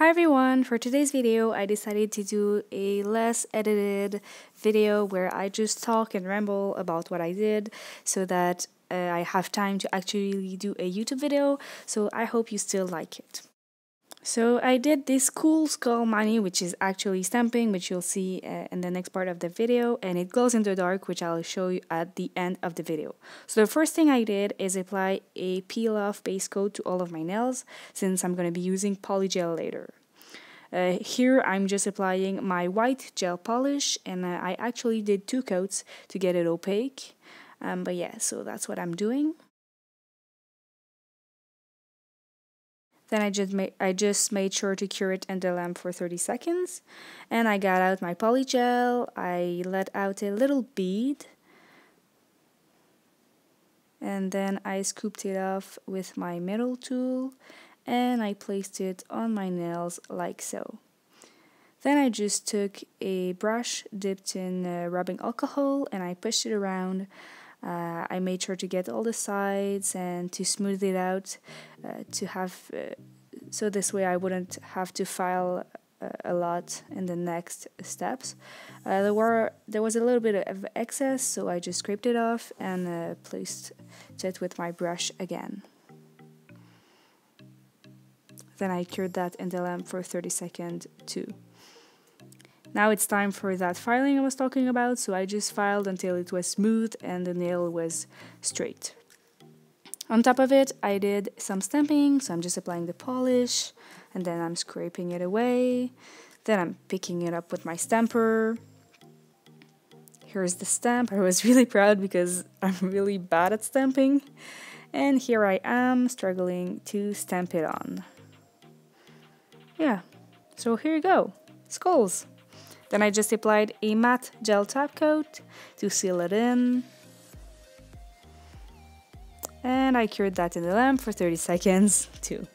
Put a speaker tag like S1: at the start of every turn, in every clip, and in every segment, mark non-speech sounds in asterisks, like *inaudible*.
S1: Hi everyone, for today's video I decided to do a less edited video where I just talk and ramble about what I did so that uh, I have time to actually do a YouTube video, so I hope you still like it. So I did this cool skull mani, which is actually stamping which you'll see uh, in the next part of the video and it glows in the dark which I'll show you at the end of the video. So the first thing I did is apply a peel off base coat to all of my nails since I'm going to be using polygel later. Uh, here I'm just applying my white gel polish and uh, I actually did two coats to get it opaque. Um, but yeah, so that's what I'm doing. Then I just made I just made sure to cure it in the lamp for 30 seconds. And I got out my poly gel. I let out a little bead. And then I scooped it off with my metal tool and I placed it on my nails like so. Then I just took a brush dipped in uh, rubbing alcohol and I pushed it around. Uh, I made sure to get all the sides and to smooth it out uh, to have uh, so this way I wouldn't have to file uh, a lot in the next steps. Uh, there were there was a little bit of excess, so I just scraped it off and placed it with my brush again. Then I cured that in the lamp for 30 seconds too. Now it's time for that filing I was talking about, so I just filed until it was smooth and the nail was straight. On top of it, I did some stamping, so I'm just applying the polish, and then I'm scraping it away. Then I'm picking it up with my stamper. Here's the stamp. I was *laughs* really proud because I'm really bad at stamping. And here I am struggling to stamp it on. Yeah, so here you go. Skulls. Then I just applied a matte gel top coat to seal it in. And I cured that in the lamp for 30 seconds *laughs* too.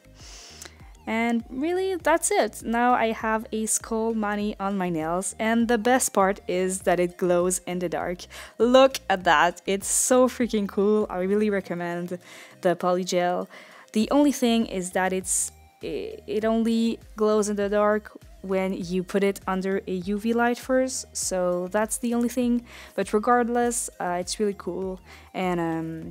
S1: And really, that's it. Now I have a skull mani on my nails, and the best part is that it glows in the dark. Look at that, it's so freaking cool. I really recommend the polygel. The only thing is that it's it only glows in the dark when you put it under a UV light first, so that's the only thing. But regardless, uh, it's really cool, and um,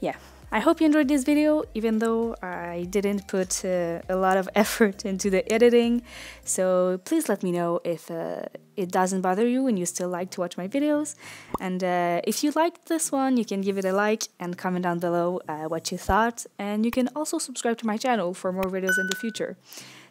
S1: yeah. I hope you enjoyed this video, even though I didn't put uh, a lot of *laughs* effort into the editing. So please let me know if uh, it doesn't bother you and you still like to watch my videos. And uh, if you liked this one, you can give it a like and comment down below uh, what you thought. And you can also subscribe to my channel for more videos in the future.